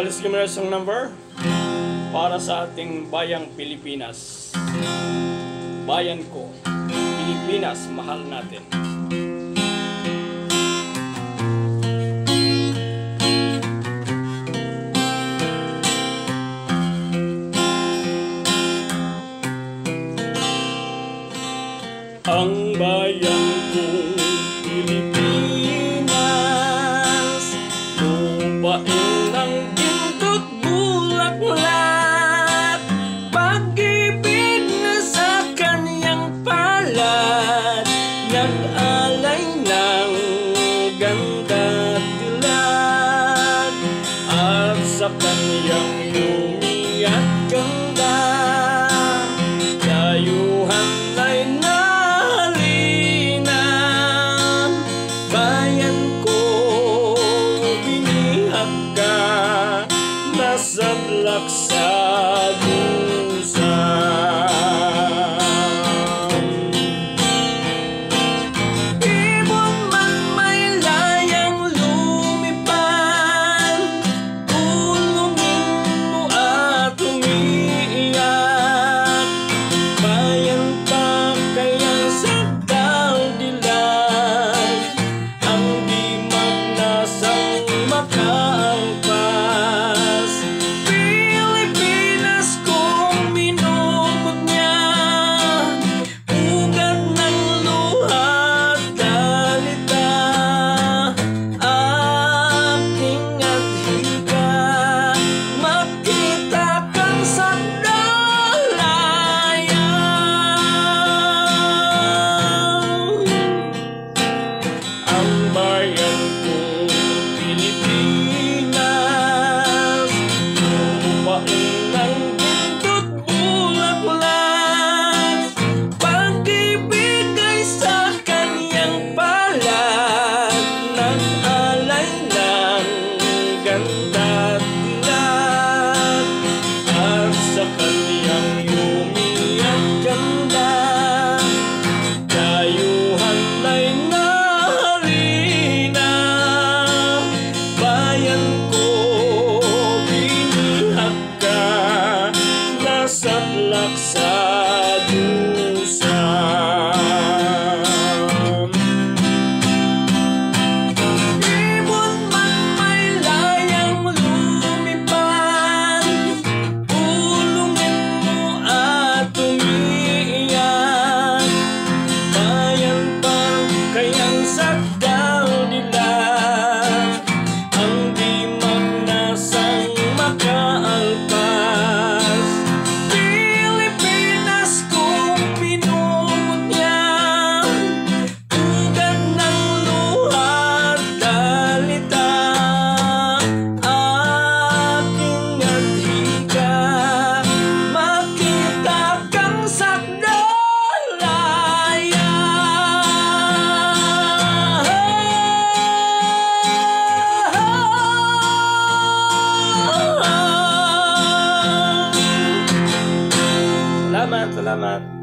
Kabalis Luminers ang number para sa ating bayang Pilipinas. Bayan ko, Pilipinas, mahal natin. sa kanyang yumi at ganda Dayuhan ay nalina. Bayan ko, binihak ka. Nasadlak sa Salamat.